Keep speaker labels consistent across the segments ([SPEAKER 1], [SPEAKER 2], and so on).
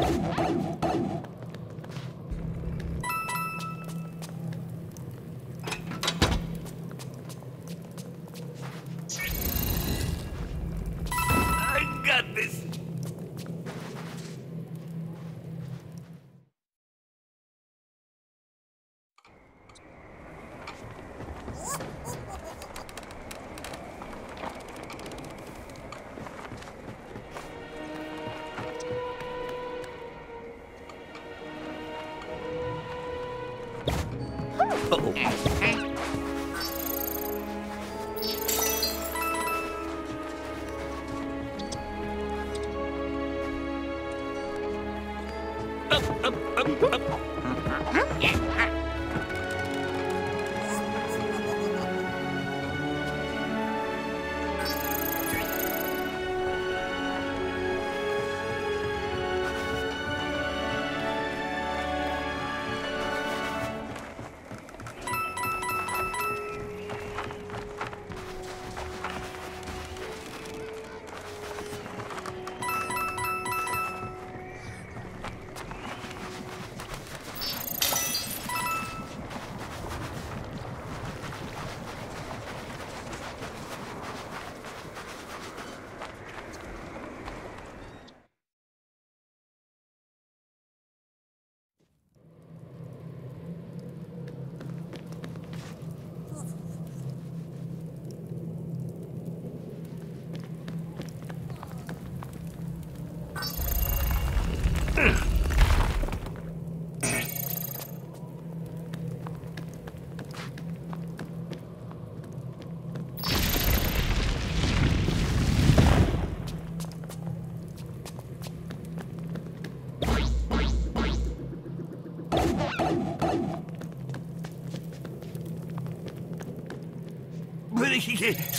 [SPEAKER 1] This. Oh.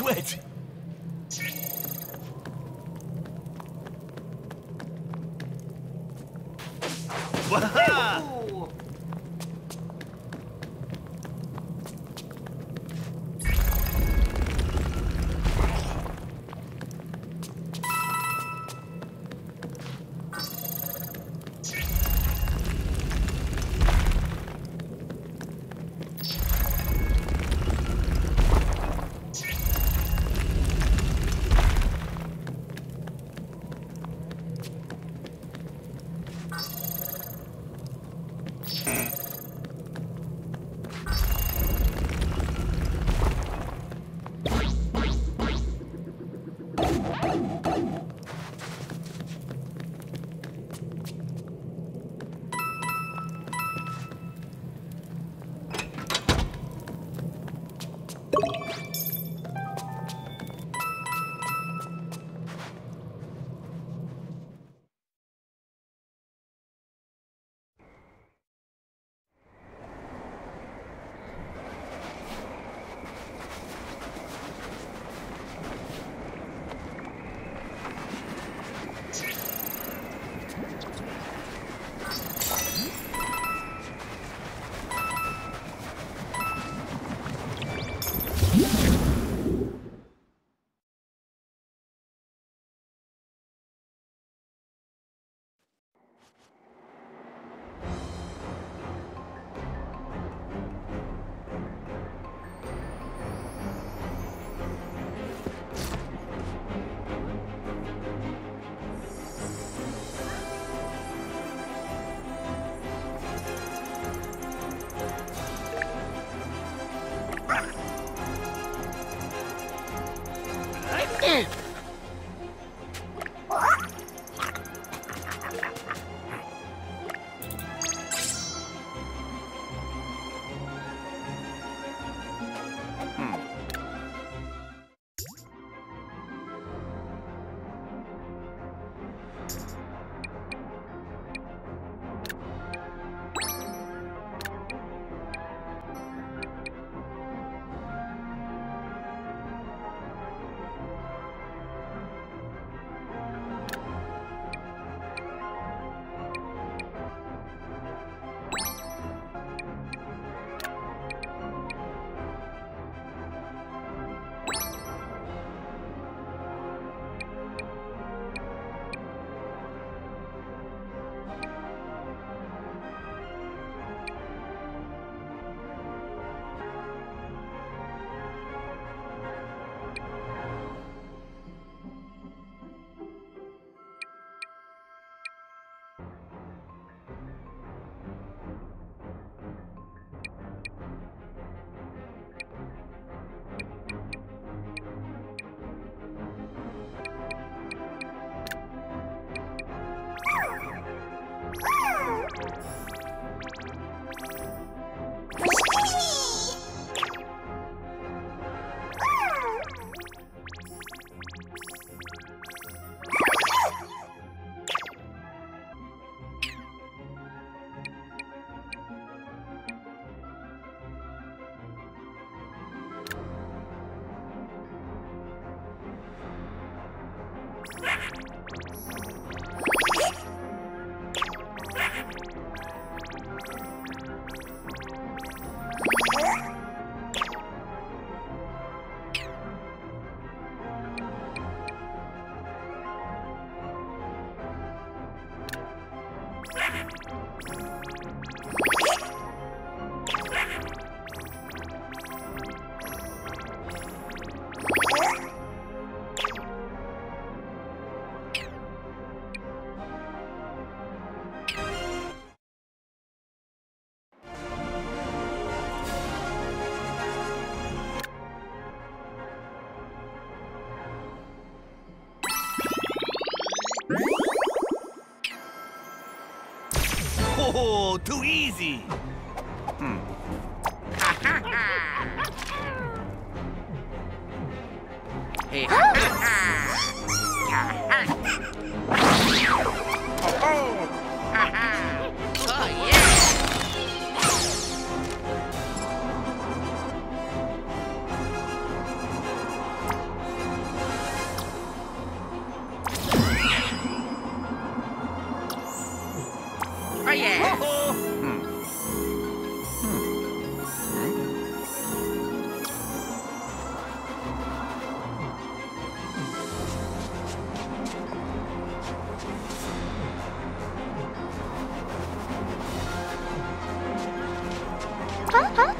[SPEAKER 1] Sweat. Waha! Too easy. 好啊好啊。